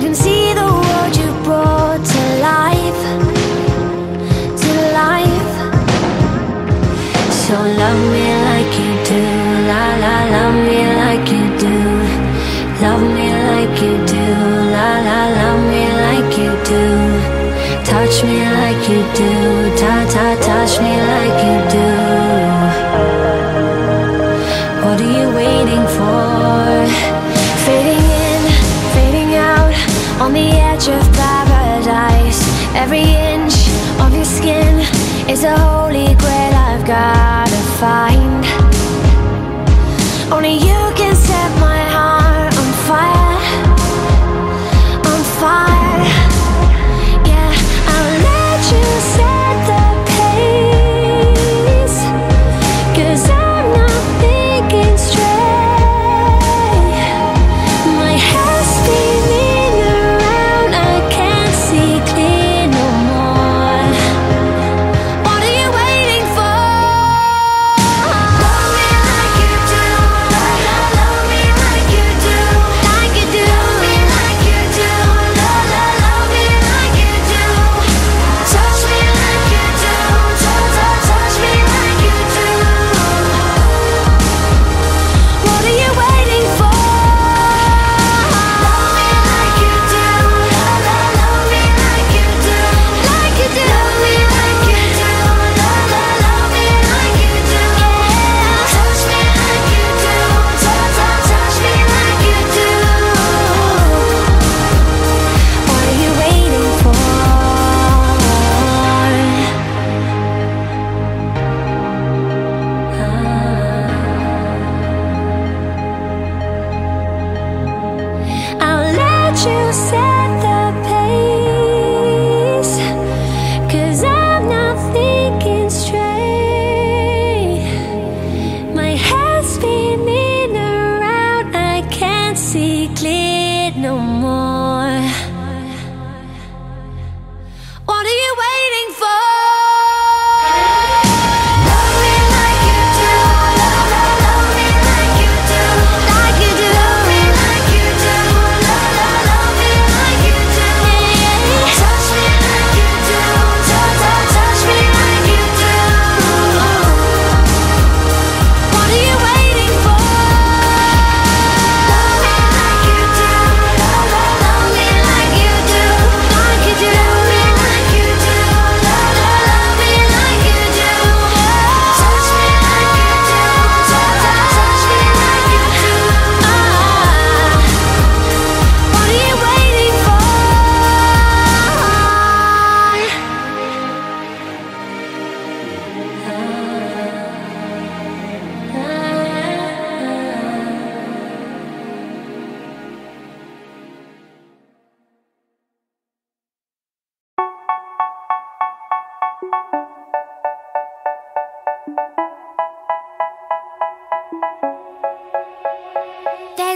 can see the world you brought to life To life. So love me like you do La la, love me like you do. Love me like you do La la, love me like you do. Touch me like you do Ta ta, touch me like find Only you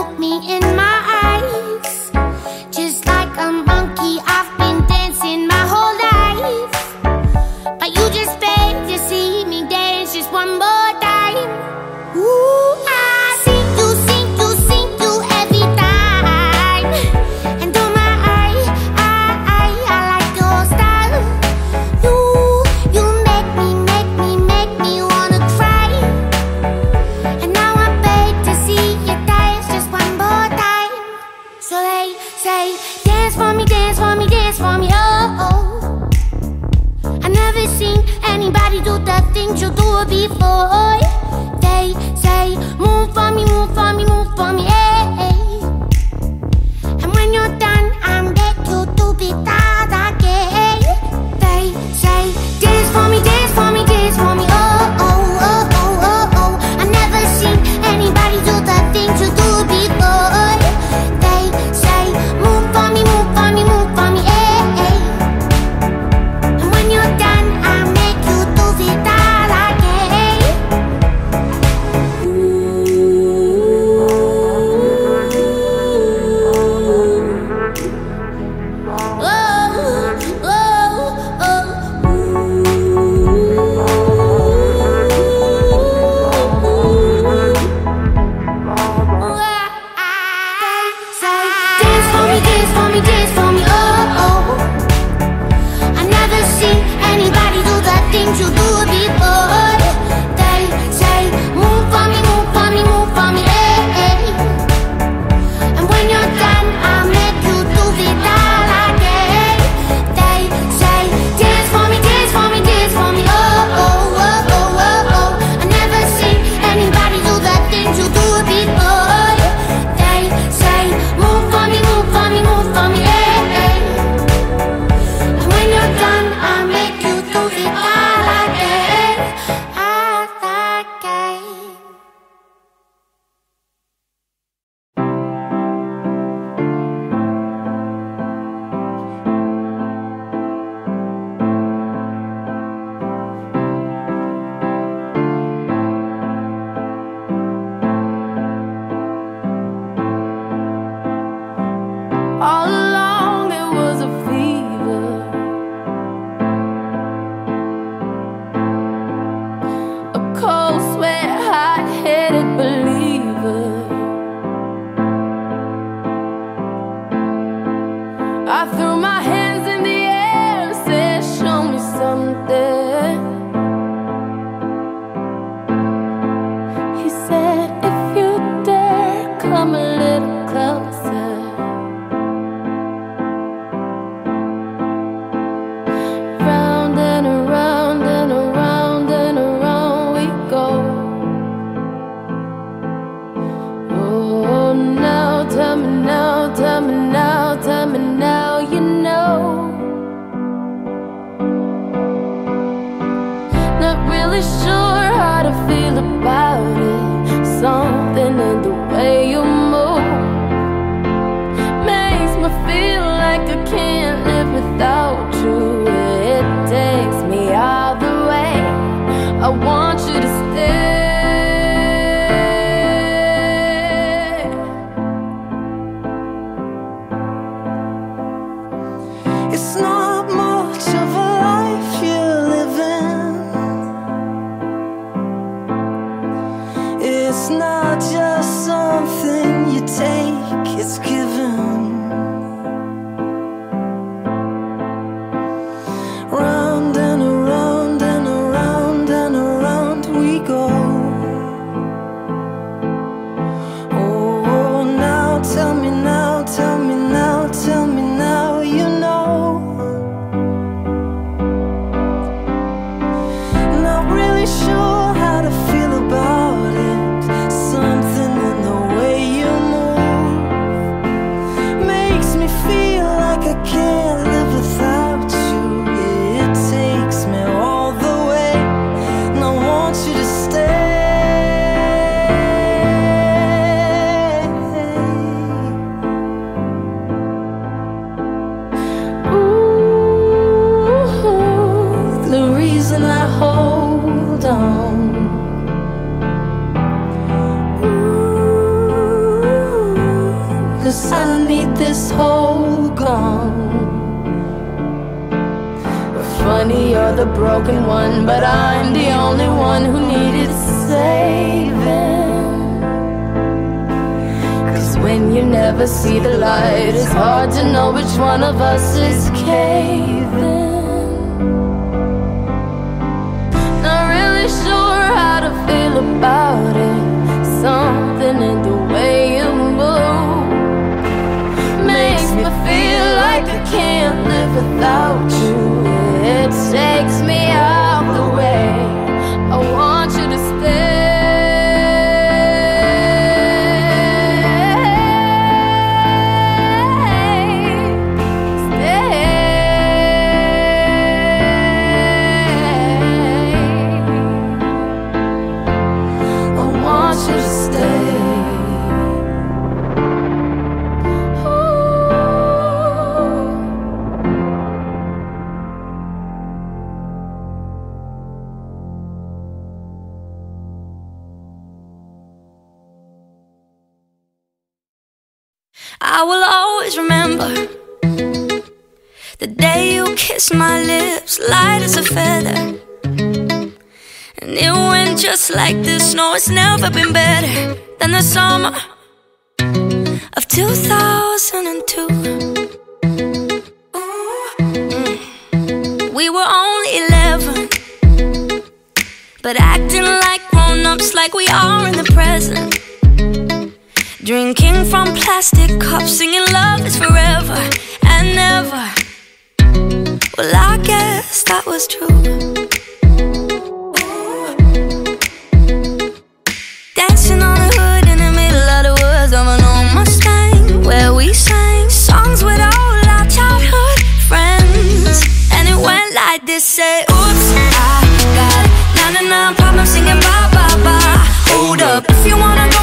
took me in Nobody do the things you do before. They say, move for me, move for me, move for me. wish Cause I need this hole gone Funny, you're the broken one But I'm the only one who needed saving. Cause when you never see the light It's hard to know which one of us is caving. Not really sure how to feel about it. Something in the just like this. No, it's never been better than the summer of 2002. Mm. We were only 11 But acting like grown-ups like we are in the present. Drinking from plastic cups Singing love is forever and never Well, I guess that was true. just say, oops, I got nine and nine problems singing bye bye bye. Hold up, if you wanna go.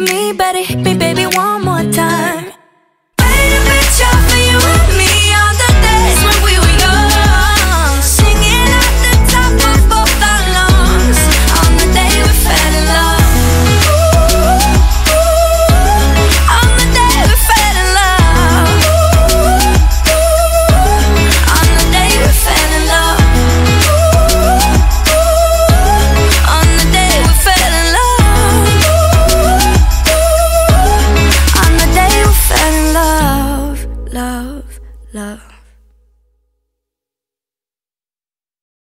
me, better hit me